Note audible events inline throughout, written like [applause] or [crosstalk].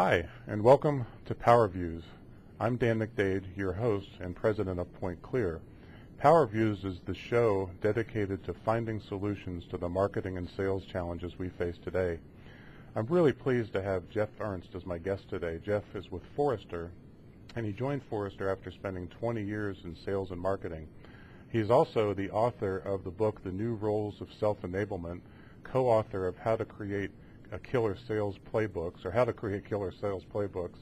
Hi, and welcome to PowerViews. I'm Dan McDade, your host and president of PointClear. PowerViews is the show dedicated to finding solutions to the marketing and sales challenges we face today. I'm really pleased to have Jeff Ernst as my guest today. Jeff is with Forrester, and he joined Forrester after spending 20 years in sales and marketing. He's also the author of the book, The New Roles of Self-Enablement, co-author of How to Create a killer sales playbooks or how to create killer sales playbooks.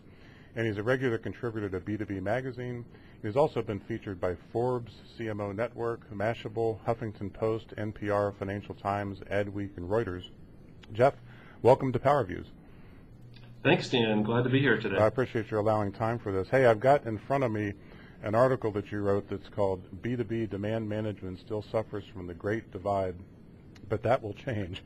And he's a regular contributor to B2B Magazine. He's also been featured by Forbes, CMO Network, Mashable, Huffington Post, NPR, Financial Times, Adweek, and Reuters. Jeff, welcome to PowerViews. Thanks, Dan. Glad to be here today. I appreciate your allowing time for this. Hey, I've got in front of me an article that you wrote that's called B2B Demand Management Still Suffers from the Great Divide, but that will change.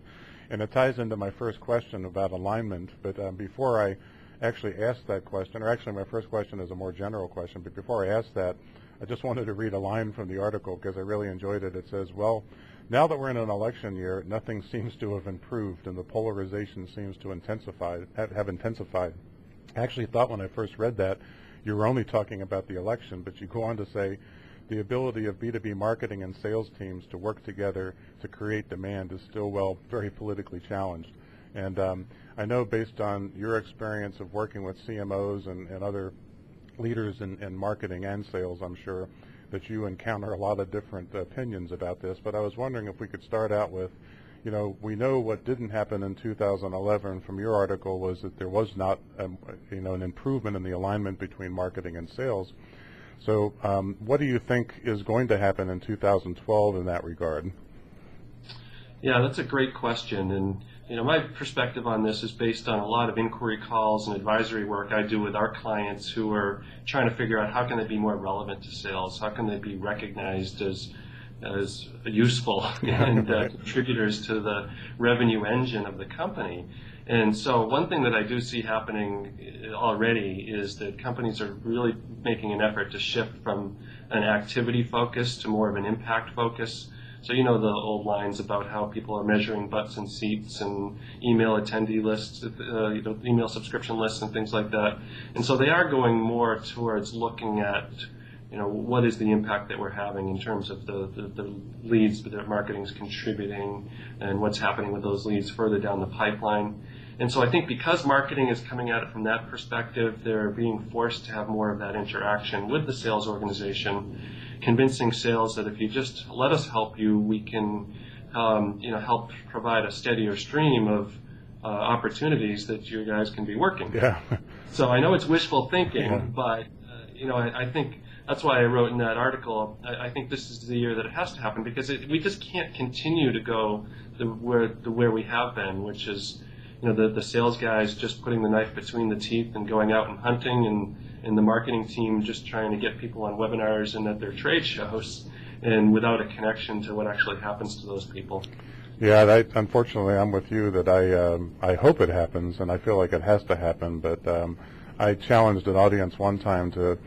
And it ties into my first question about alignment. But um, before I actually ask that question, or actually my first question is a more general question, but before I ask that, I just wanted to read a line from the article because I really enjoyed it. It says, well, now that we're in an election year, nothing seems to have improved and the polarization seems to intensify, have intensified. I actually thought when I first read that you were only talking about the election, but you go on to say the ability of B2B marketing and sales teams to work together to create demand is still, well, very politically challenged. And um, I know based on your experience of working with CMOs and, and other leaders in, in, marketing and sales, I'm sure that you encounter a lot of different opinions about this. But I was wondering if we could start out with, you know, we know what didn't happen in 2011 from your article was that there was not, a, um, you know, an improvement in the alignment between marketing and sales. So um, what do you think is going to happen in 2012 in that regard? Yeah, that's a great question. And you know, my perspective on this is based on a lot of inquiry calls and advisory work I do with our clients who are trying to figure out how can they be more relevant to sales, how can they be recognized as as useful [laughs] and uh, contributors to the revenue engine of the company. And so one thing that I do see happening already is that companies are really making an effort to shift from an activity focus to more of an impact focus. So you know the old lines about how people are measuring butts and seats and email attendee lists, uh, you know, email subscription lists and things like that. And so they are going more towards looking at you know, what is the impact that we're having in terms of the, the, the leads that marketing is contributing and what's happening with those leads further down the pipeline. And so I think because marketing is coming at it from that perspective, they're being forced to have more of that interaction with the sales organization, convincing sales that if you just let us help you, we can, um, you know, help provide a steadier stream of uh, opportunities that you guys can be working. Yeah. [laughs] so I know it's wishful thinking, yeah. but uh, you know, I, I, think that's why I wrote in that article. I, I, think this is the year that it has to happen because it, we just can't continue to go the, where the where we have been, which is you know, the, the sales guys just putting the knife between the teeth and going out and hunting, and, and the marketing team just trying to get people on webinars and at their trade shows, and without a connection to what actually happens to those people. Yeah, I, unfortunately, I'm with you that I um, I hope it happens, and I feel like it has to happen. But um, I challenged an audience one time to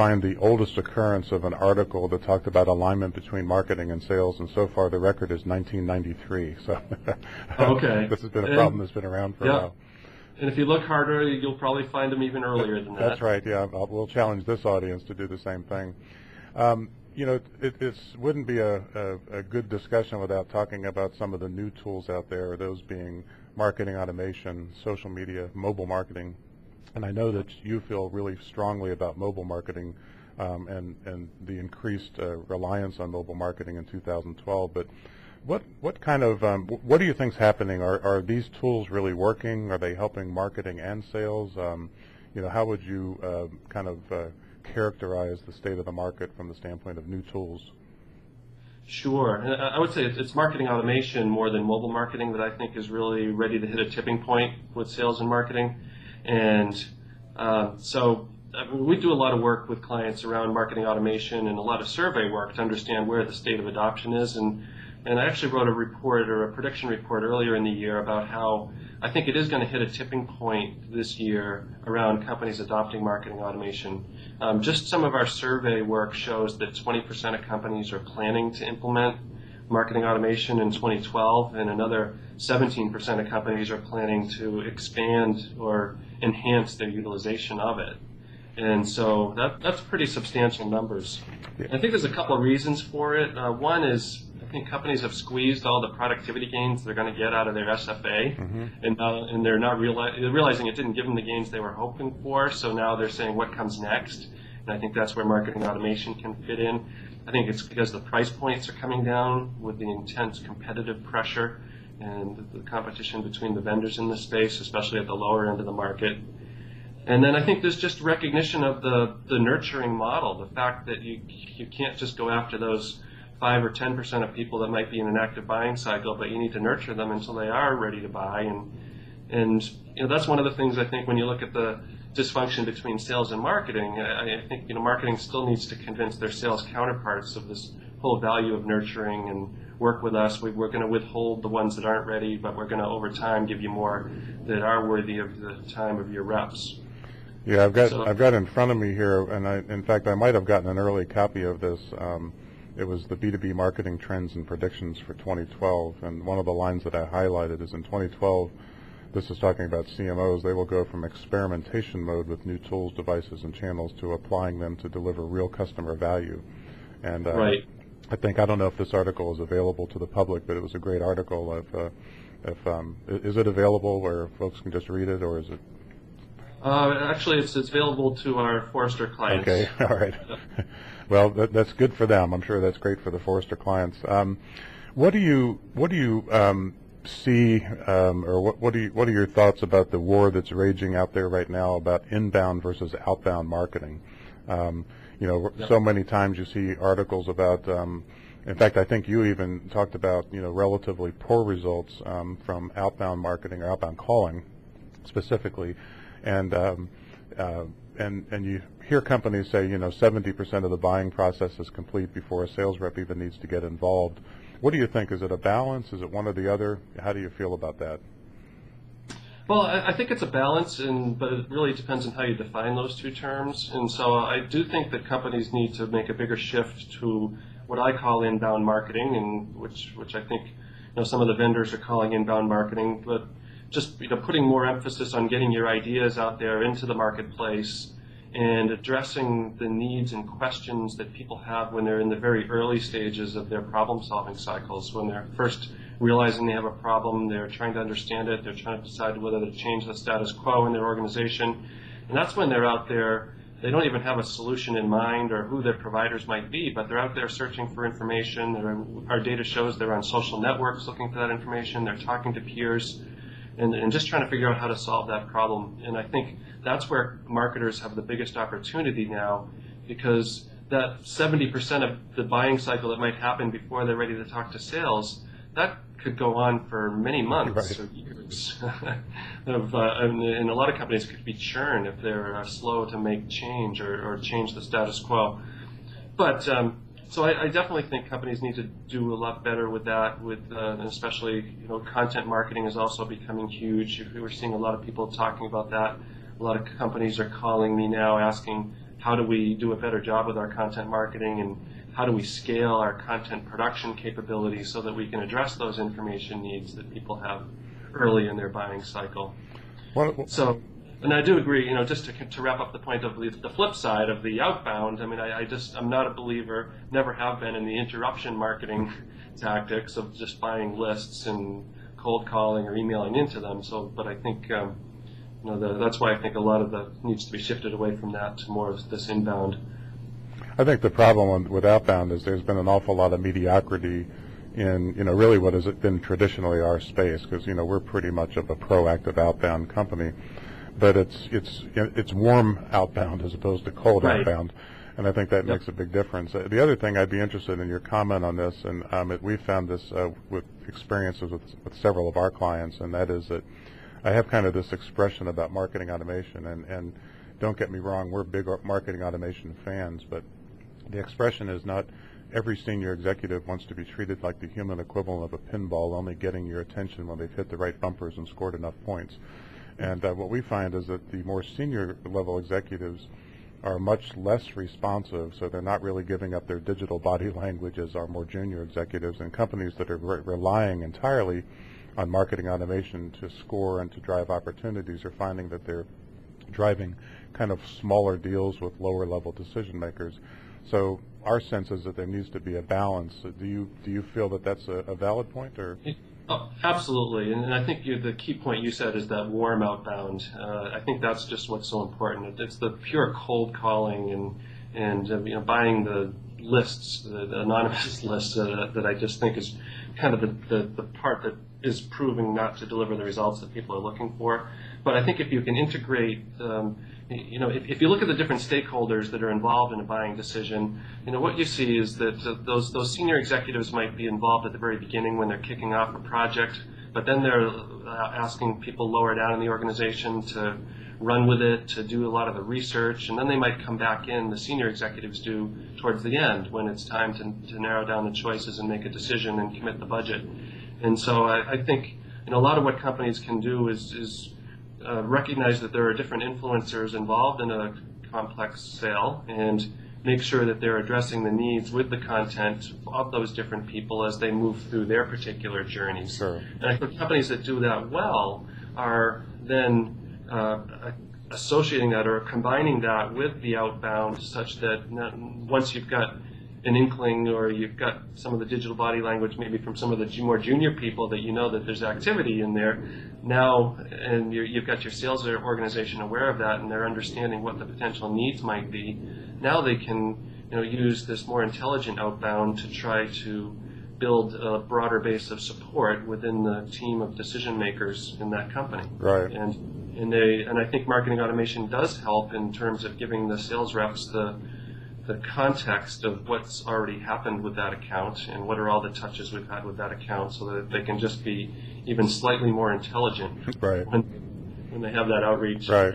find the oldest occurrence of an article that talked about alignment between marketing and sales, and so far the record is 1993. So [laughs] okay. this has been a problem that's been around for yeah. a while. And if you look harder, you'll probably find them even earlier than that. That's right. Yeah, I'll, we'll challenge this audience to do the same thing. Um, you know, it wouldn't be a, a, a, good discussion without talking about some of the new tools out there, those being marketing automation, social media, mobile marketing, and I know that you feel really strongly about mobile marketing um, and, and the increased uh, reliance on mobile marketing in 2012. But what, what kind of, um, what do you think is happening? Are, are these tools really working? Are they helping marketing and sales? Um, you know, how would you uh, kind of uh, characterize the state of the market from the standpoint of new tools? Sure. I would say it's marketing automation more than mobile marketing that I think is really ready to hit a tipping point with sales and marketing. And uh, so I mean, we do a lot of work with clients around marketing automation and a lot of survey work to understand where the state of adoption is. And, and I actually wrote a report or a prediction report earlier in the year about how I think it is going to hit a tipping point this year around companies adopting marketing automation. Um, just some of our survey work shows that 20% of companies are planning to implement marketing automation in 2012, and another 17% of companies are planning to expand or enhance their utilization of it. And so that, that's pretty substantial numbers. I think there's a couple of reasons for it. Uh, one is I think companies have squeezed all the productivity gains they're going to get out of their SFA, Mm-hmm. and uh, and they're not reali- realizing it didn't give them the gains they were hoping for. So now they're saying what comes next, and I think that's where marketing automation can fit in. I think it's because the price points are coming down with the intense competitive pressure and the competition between the vendors in this space, especially at the lower end of the market. And then I think there's just recognition of the, the nurturing model, the fact that you you can't just go after those five or ten percent of people that might be in an active buying cycle, but you need to nurture them until they are ready to buy. And and you know that's one of the things I think when you look at the dysfunction between sales and marketing, I, I think you know marketing still needs to convince their sales counterparts of this whole value of nurturing and work with us. We, we're going to withhold the ones that aren't ready, but we're going to over time give you more that are worthy of the time of your reps. Yeah, I've got So- I've got in front of me here, and I, in fact, I might have gotten an early copy of this. Um, it was the B2B marketing trends and predictions for 2012, and one of the lines that I highlighted is in 2012. This is talking about CMOs. They will go from experimentation mode with new tools, devices, and channels to applying them to deliver real customer value. And uh, Right. I think I don't know if this article is available to the public, but it was a great article. If uh, if um, is it available where folks can just read it, or is it Uh, actually, it's, it's available to our Forrester clients. Okay, [laughs] all right. Well, that, that's good for them. I'm sure that's great for the Forrester clients. Um, what do you what do you um, see, um, or what, what do you what are your thoughts about the war that's raging out there right now about inbound versus outbound marketing? Um, you know, Yep. so many times you see articles about. Um, in fact, I think you even talked about you know relatively poor results um, from outbound marketing or outbound calling specifically, and um, uh, and and you hear companies say you know 70% of the buying process is complete before a sales rep even needs to get involved. What do you think? Is it a balance? Is it one or the other? How do you feel about that? Well, I, I think it's a balance, and but it really depends on how you define those two terms. And so I do think that companies need to make a bigger shift to what I call inbound marketing, and which which I think you know some of the vendors are calling inbound marketing, but just you know putting more emphasis on getting your ideas out there into the marketplace and addressing the needs and questions that people have when they're in the very early stages of their problem solving cycles when they're first realizing they have a problem they're trying to understand it they're trying to decide whether to change the status quo in their organization and that's when they're out there they don't even have a solution in mind or who their providers might be, but they're out there searching for information. They're, our data shows they're on social networks looking for that information. They're talking to peers and, and just trying to figure out how to solve that problem. And I think that's where marketers have the biggest opportunity now because that 70% of the buying cycle that might happen before they're ready to talk to sales, that could go on for many months Right. or years. [laughs] of, uh, and, and a lot of companies could be churned if they're uh, slow to make change or, or change the status quo. But um, so I, I definitely think companies need to do a lot better with that. With uh, and especially you know content marketing is also becoming huge. We're seeing a lot of people talking about that. A lot of companies are calling me now asking how do we do a better job with our content marketing and how do we scale our content production capabilities so that we can address those information needs that people have early in their buying cycle. What, So, and I do agree, you know, just to, to wrap up the point of the, the flip side of the outbound, I mean, I, I just, I'm not a believer, never have been in the interruption marketing [laughs] tactics of just buying lists and cold calling or emailing into them. So, but I think, um, you know, the, that's why I think a lot of the needs to be shifted away from that to more of this inbound. I think the problem with outbound is there's been an awful lot of mediocrity in, you know, really what has been traditionally our space, because, you know, we're pretty much of a proactive outbound company. But it's, it's, it's warm outbound as opposed to cold Right. outbound. And I think that Yep. makes a big difference. Uh, The other thing I'd be interested in your comment on this, and um, it, we found this uh, with experiences with, with several of our clients, and that is that I have kind of this expression about marketing automation, and, and don't get me wrong, we're big marketing automation fans, but the expression is not every senior executive wants to be treated like the human equivalent of a pinball, only getting your attention when they've hit the right bumpers and scored enough points. And uh, what we find is that the more senior level executives are much less responsive, so they're not really giving up their digital body [laughs] language as our more junior executives, and companies that are re- relying entirely on marketing automation to score and to drive opportunities are finding that they're driving kind of smaller deals with lower level decision makers. So our sense is that there needs to be a balance. Do you do you feel that that's a, a valid point or? Oh, absolutely, and I think you, the key point you said is that warm outbound. Uh, I think that's just what's so important. It's the pure cold calling and and uh, you know buying the lists, the, the anonymous [laughs] lists uh, that I just think is kind of the, the, the part that is proving not to deliver the results that people are looking for. But I think if you can integrate, um, you know, if, if you look at the different stakeholders that are involved in a buying decision, you know, what you see is that uh, those those senior executives might be involved at the very beginning when they're kicking off a project, but then they're uh, asking people lower down in the organization to run with it, to do a lot of the research, and then they might come back in, the senior executives do, towards the end when it's time to, to narrow down the choices and make a decision and commit the budget. And so I, I think you know, a lot of what companies can do is, is uh, recognize that there are different influencers involved in a complex sale and make sure that they're addressing the needs with the content of those different people as they move through their particular journeys. Sure. And I think companies that do that well are then uh, associating that or combining that with the outbound such that once you've got an inkling or you've got some of the digital body language maybe from some of the more junior people that you know that there's activity in there. Now and you have got your sales organization aware of that and they're understanding what the potential needs might be. Now they can you know use this more intelligent outbound to try to build a broader base of support within the team of decision makers in that company. Right. And and they and I think marketing automation does help in terms of giving the sales reps the the context of what's already happened with that account and what are all the touches we've had with that account so that they can just be even slightly more intelligent right. when, when they have that outreach. Right.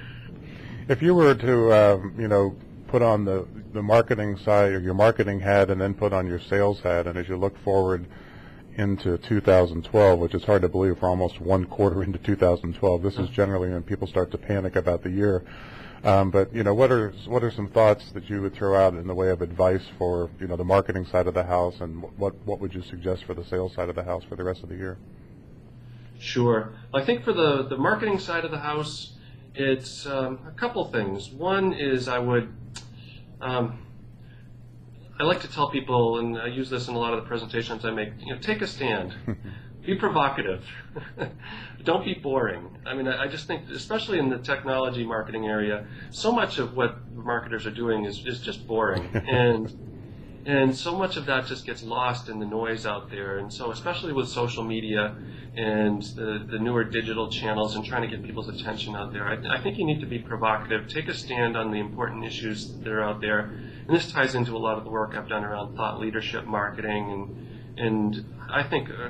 If you were to, um, you know, put on the, the marketing side or your marketing hat and then put on your sales hat, and as you look forward into 2012, which is hard to believe for almost one quarter [laughs] into 2012, this is generally when people start to panic about the year. Um, but you know, what are what are some thoughts that you would throw out in the way of advice for you know the marketing side of the house, and what what would you suggest for the sales side of the house for the rest of the year? Sure. I think for the the marketing side of the house, it's um, a couple things. One is I would. Um, I like to tell people, and I use this in a lot of the presentations I make. You know, take a stand. [laughs] be provocative. [laughs] Don't be boring. I mean, I just think, especially in the technology marketing area, so much of what marketers are doing is, is just boring. [laughs] and and so much of that just gets lost in the noise out there. And so, especially with social media and the, the newer digital channels and trying to get people's attention out there, I, I think you need to be provocative. Take a stand on the important issues that are out there. And this ties into a lot of the work I've done around thought leadership marketing. And, and I think uh,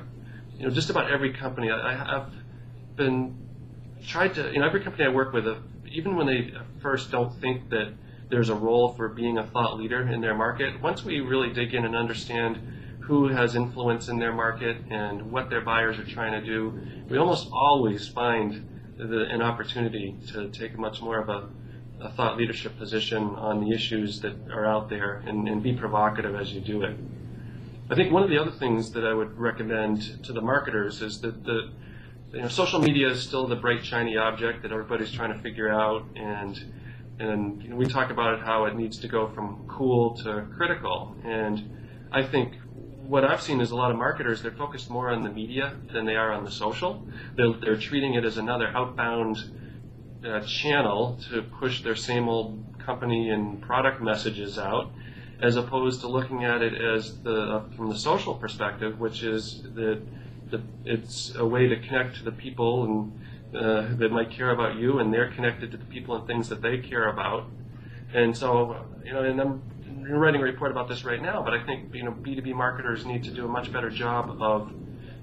you know, just about every company I, have been tried to, you know, every company I work with, uh, even when they first don't think that there's a role for being a thought leader in their market, once we really dig in and understand who has influence in their market and what their buyers are trying to do, we almost always find the, an opportunity to take much more of a, a, thought leadership position on the issues that are out there and, and be provocative as you do it. I think one of the other things that I would recommend to the marketers is that the you know, social media is still the bright shiny object that everybody's trying to figure out, and and you know, we talk about how it needs to go from cool to critical. And I think what I've seen is a lot of marketers they're focused more on the media than they are on the social. They're, they're treating it as another outbound uh, channel to push their same old company and product messages out as opposed to looking at it as the uh, from the social perspective, which is that the, it's a way to connect to the people and uh, that might care about you, and they're connected to the people and things that they care about. And so, you know, and I'm writing a report about this right now, but I think you know B2B marketers need to do a much better job of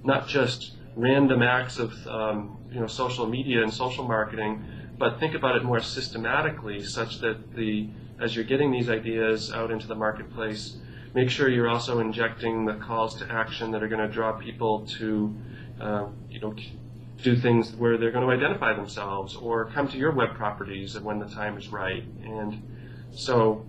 not just random acts of um, you know social media and social marketing, but think about it more systematically, such that the as you're getting these ideas out into the marketplace, make sure you're also injecting the calls to action that are going to draw people to, uh, you know, do things where they're going to identify themselves or come to your web properties when the time is right. And So,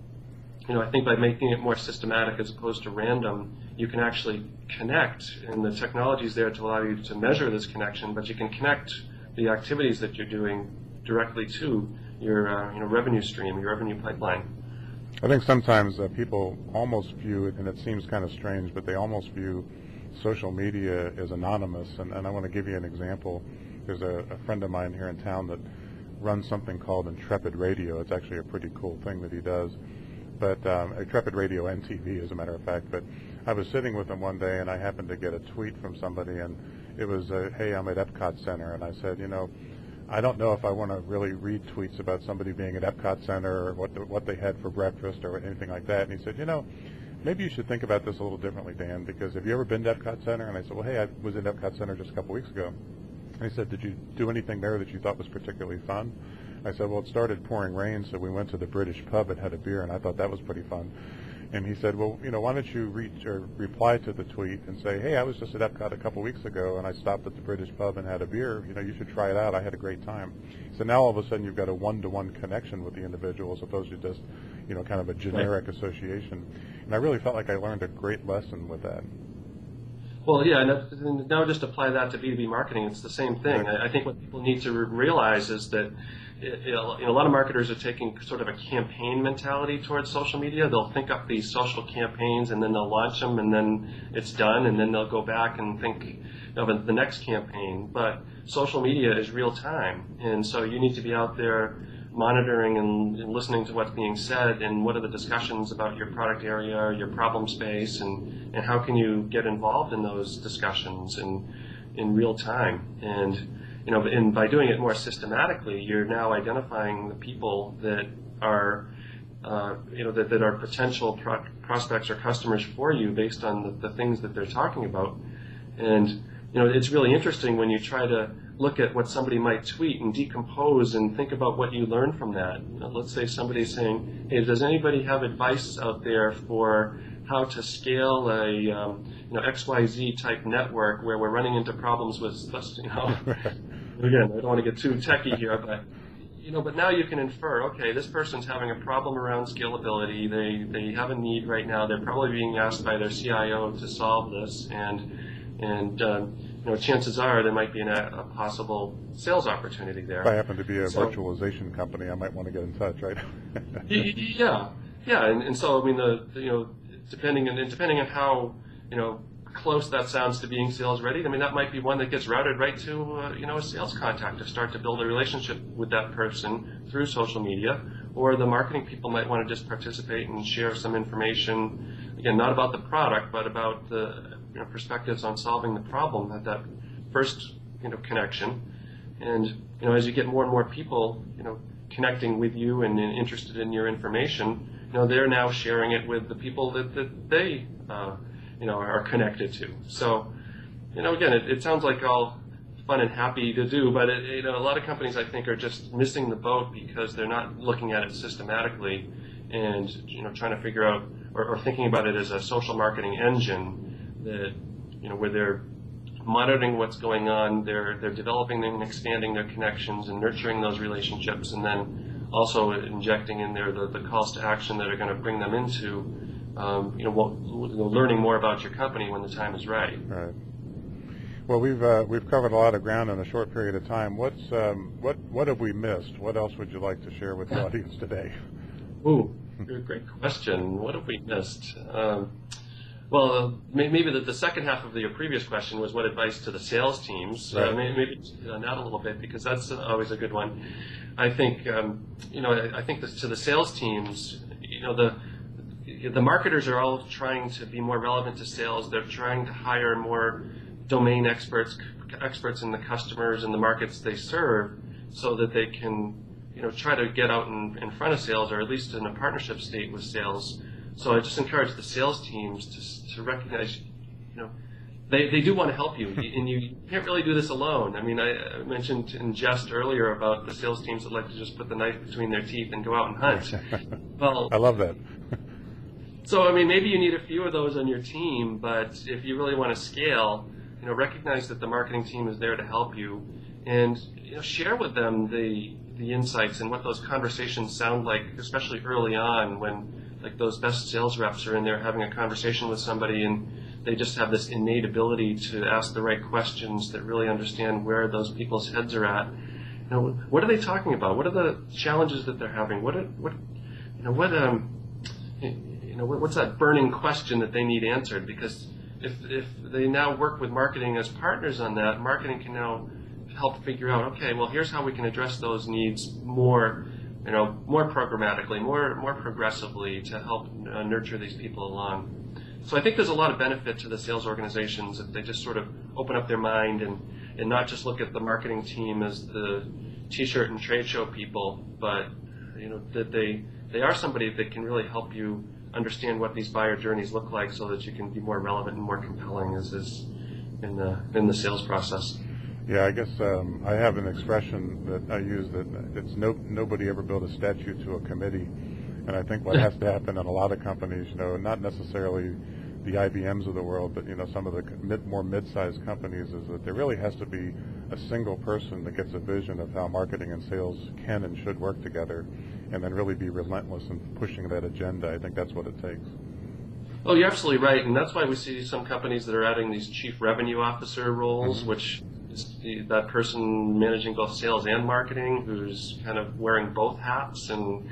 you know, I think by making it more systematic as opposed to random, you can actually connect, and the technology is there to allow you to measure this connection, but you can connect the activities that you're doing directly to your uh, you know, revenue stream, your revenue pipeline. I think sometimes uh, people almost view and it seems kind of strange, but they almost view social media as anonymous. And, and I want to give you an example. There's a, a friend of mine here in town that runs something called Intrepid Radio. It's actually a pretty cool thing that he does. But um, Intrepid Radio and TV, as a matter of fact. But I was sitting with him one day, and I happened to get a tweet from somebody, and it was, uh, "Hey, I'm at Epcot Center," and I said, you know. I don't know if I want to really read tweets about somebody being at Epcot Center or what the, what they had for breakfast or anything like that. And he said, you know, maybe you should think about this a little differently, Dan, because have you ever been to Epcot Center? And I said, well, hey, I was in Epcot Center just a couple weeks ago. And he said, did you do anything there that you thought was particularly fun? I said, well, it started pouring rain, so we went to the British pub and had a beer, and I thought that was pretty fun. And he said, well, you know, why don't you reach or reply to the tweet and say, hey, I was just at Epcot a couple weeks ago and I stopped at the British pub and had a beer. You know, you should try it out. I had a great time. So now all of a sudden you've got a one-to-one connection with the individual as opposed to just, you know, kind of a generic right. association. And I really felt like I learned a great lesson with that. Well, yeah, and now just apply that to B2B marketing. It's the same thing. I think what people need to realize is that a lot of marketers are taking sort of a campaign mentality towards social media. They'll think up these social campaigns and then they'll launch them and then it's done and then they'll go back and think of the next campaign. But social media is real time, and so you need to be out there monitoring and, and, listening to what's being said and what are the discussions about your product area, your problem space, and, and how can you get involved in those discussions in, in real time. And you know, and by doing it more systematically, you're now identifying the people that are, uh, you know, that, that are potential pro- prospects or customers for you based on the, the things that they're talking about. And, you know, it's really interesting when you try to look at what somebody might tweet and decompose and think about what you learn from that. You know, let's say somebody's saying, hey, does anybody have advice out there for how to scale a um, you know XYZ type network where we're running into problems with you know? [laughs] Again I don't want to get too techy here but you know but now you can infer okay this person's having a problem around scalability. They they have a need right now. They're probably being asked by their CIO to solve this and and um, you know chances are there might be an, a possible sales opportunity there. If I happen to be a so, virtualization company, I might want to get in touch, right? [laughs] yeah, yeah, and, and so I mean the, the you know depending on depending on how you know close that sounds to being sales ready. I mean, that might be one that gets routed right to uh, you know a sales contact to start to build a relationship with that person through social media, or the marketing people might want to just participate and share some information. Again, not about the product, but about the you know, perspectives on solving the problem at that first you know connection. And you know, as you get more and more people, you know, connecting with you and, and interested in your information, you know, they're now sharing it with the people that, that they, uh, you know, are connected to. So, you know, again, it, it sounds like all fun and happy to do, but it, you know, a lot of companies I think are just missing the boat because they're not looking at it systematically and you know trying to figure out or, or thinking about it as a social marketing engine that you know where they're monitoring what's going on, they're they're developing and expanding their connections and nurturing those relationships, and then also injecting in there the, the calls to action that are going to bring them into, um, you know, what, learning more about your company when the time is right. Right. Well, we've uh, we've covered a lot of ground in a short period of time. What's um, what what have we missed? What else would you like to share with the [laughs] audience today? Ooh, great question. What have we missed? Um, well, uh, maybe the, the, second half of the, your previous question was what advice to the sales teams. Uh, right. Uh, maybe, maybe on that a little bit because that's always a good one. I think um, you know I, I think to the sales teams, you know the the marketers are all trying to be more relevant to sales. They're trying to hire more domain experts, experts in the customers and the markets they serve, so that they can you know try to get out in, in front of sales or at least in a partnership state with sales. So I just encourage the sales teams to to recognize you know they, they do want to help you, and you can't really do this alone. I mean, I mentioned in jest earlier about the sales teams that like to just put the knife between their teeth and go out and hunt. [laughs] well, I love that. so, I mean, maybe you need a few of those on your team, but if you really want to scale, you know, recognize that the marketing team is there to help you, and you know, share with them the the insights and what those conversations sound like, especially early on when like those best sales reps are in there having a conversation with somebody and they just have this innate ability to ask the right questions that really understand where those people's heads are at. You know, what are they talking about? What are the challenges that they're having? What, are, what, you know, what, um, you know, what, what's that burning question that they need answered? Because if, if they now work with marketing as partners on that, marketing can now help figure out, okay, well, here's how we can address those needs more, you know, more programmatically, more, more progressively to help uh, nurture these people along. So I think there's a lot of benefit to the sales organizations if they just sort of open up their mind and, and not just look at the marketing team as the t-shirt and trade show people, but you know that they they are somebody that can really help you understand what these buyer journeys look like so that you can be more relevant and more compelling as is in the in the sales process. Yeah, I guess um, I have an expression that I use that it's no nobody ever built a statue to a committee, and I think what has to happen in a lot of companies, you know, not necessarily the IBMs of the world, but you know, some of the mid, more mid-sized companies, is that there really has to be a single person that gets a vision of how marketing and sales can and should work together, and then really be relentless in pushing that agenda. I think that's what it takes. Oh, you're absolutely right, and that's why we see some companies that are adding these chief revenue officer roles, Mhm. which is the, that person managing both sales and marketing, who's kind of wearing both hats, and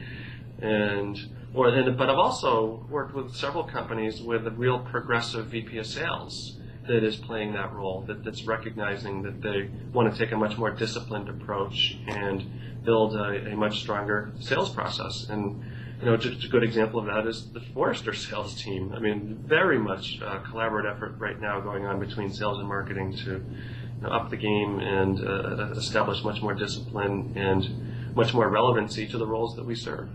and or and, but I've also worked with several companies with a real progressive VP of sales that is playing that role, that, that's recognizing that they want to take a much more disciplined approach and build a, a much stronger sales process. And you know, just a good example of that is the Forrester sales team. I mean, very much uh, collaborative effort right now going on between sales and marketing to up the game and uh, establish much more discipline and much more relevancy to the roles that we serve.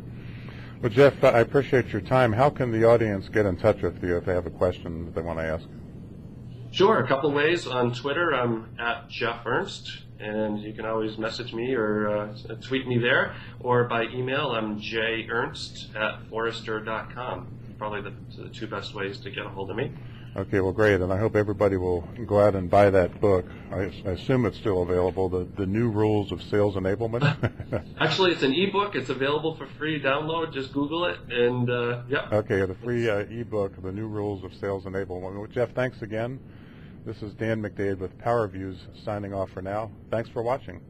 Well, Jeff, I appreciate your time. How can the audience get in touch with you if they have a question that they want to ask? Sure, a couple ways. On Twitter, I'm at Jeff Ernst, and you can always message me or uh, tweet me there. Or by email, I'm jernst at forrester.com. Probably the, the two best ways to get a hold of me. Okay, well, great, and I hope everybody will go out and buy that book. I, I assume it's still available, the, the New Rules of Sales Enablement. [laughs] Actually, it's an ebook. It's available for free download. Just Google it, and uh, yeah. okay, the free uh, ebook, The New Rules of Sales Enablement. Well, Jeff, thanks again. This is Dan McDade with PowerViews signing off for now. Thanks for watching.